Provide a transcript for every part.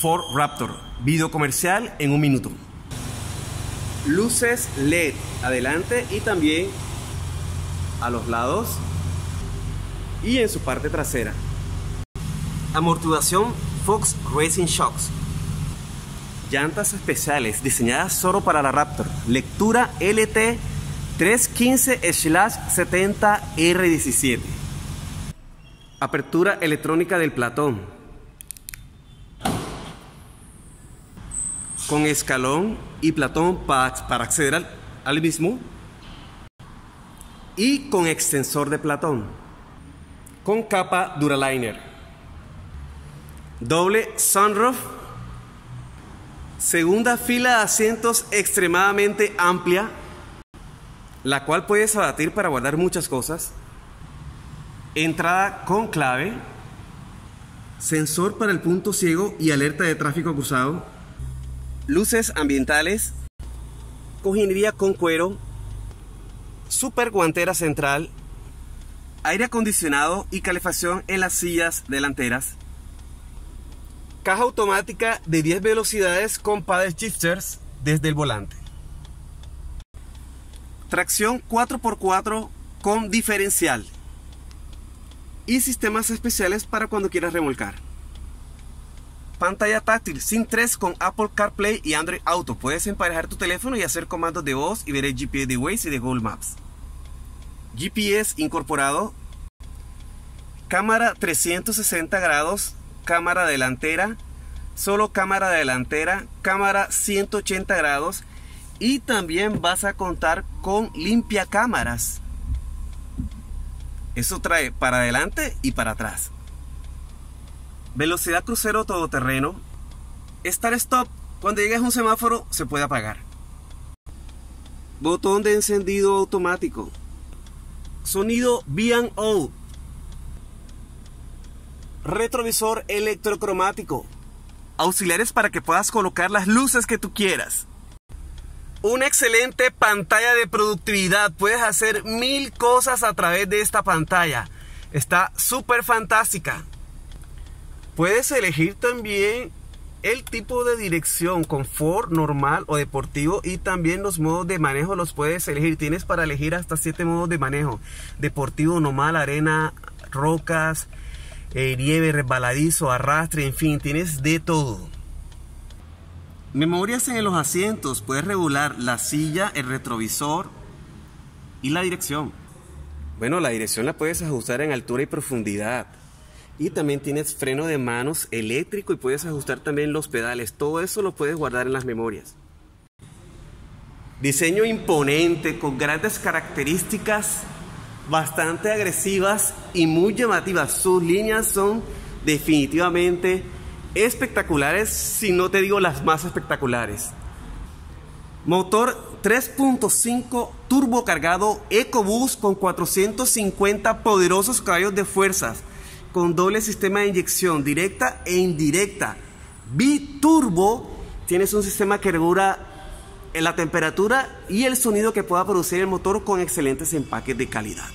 Ford Raptor. Video comercial en un minuto. Luces LED adelante y también a los lados y en su parte trasera. Amortiguación Fox Racing Shocks. Llantas especiales diseñadas solo para la Raptor. Lectura LT 315-70R17. Apertura electrónica del platón. Con escalón y platón para, acceder al, al mismo. Y con extensor de platón. Con capa Duraliner. Doble sunroof. Segunda fila de asientos extremadamente amplia la cual puedes abatir para guardar muchas cosas. Entrada con clave, sensor para el punto ciego y alerta de tráfico cruzado, luces ambientales, cojinería con cuero, super guantera central, aire acondicionado y calefacción en las sillas delanteras, caja automática de 10 velocidades con paddle shifters desde el volante. Tracción 4x4 con diferencial. Y sistemas especiales para cuando quieras remolcar. Pantalla táctil sin 3 con Apple CarPlay y Android Auto. Puedes emparejar tu teléfono y hacer comandos de voz y ver el GPS de Waze y de Google Maps. GPS incorporado. Cámara 360 grados. Cámara delantera. Solo cámara delantera. Cámara 180 grados y también vas a contar con limpia cámaras. Eso trae para adelante y para atrás. Velocidad crucero todoterreno. Start stop. Cuando llegues a un semáforo se puede apagar. Botón de encendido automático. Sonido B&O. Retrovisor electrocromático. Auxiliares para que puedas colocar las luces que tú quieras una excelente pantalla de productividad. Puedes hacer mil cosas a través de esta pantalla. Está súper fantástica. Puedes elegir también el tipo de dirección, confort, normal o deportivo y también los modos de manejo los puedes elegir. Tienes para elegir hasta siete modos de manejo. Deportivo, normal, arena, rocas, eh, nieve, resbaladizo, arrastre, en fin, tienes de todo. Memorias en los asientos. Puedes regular la silla, el retrovisor y la dirección. Bueno, la dirección la puedes ajustar en altura y profundidad. Y también tienes freno de manos eléctrico y puedes ajustar también los pedales. Todo eso lo puedes guardar en las memorias. Diseño imponente con grandes características bastante agresivas y muy llamativas. Sus líneas son definitivamente espectaculares, si no te digo las más espectaculares. Motor 3.5 turbo cargado con 450 poderosos caballos de fuerzas, con doble sistema de inyección directa e indirecta. Biturbo, tienes un sistema que regula la temperatura y el sonido que pueda producir el motor con excelentes empaques de calidad.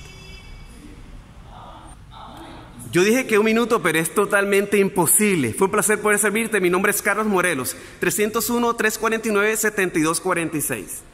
Yo dije que un minuto, pero es totalmente imposible. Fue un placer poder servirte. Mi nombre es Carlos Morelos, 301-349-7246.